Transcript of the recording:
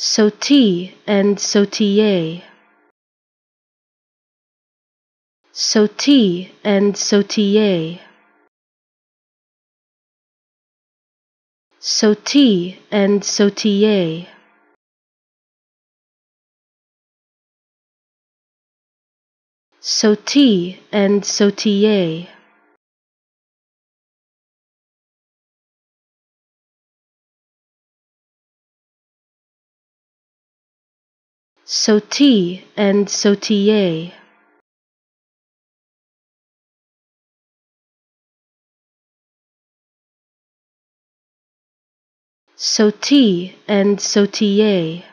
Sauté and sautiller. Sauté and sautiller. Sauté and sautiller. Sauté and sautiller. Sauté and sautiller. Sauté and sautiller.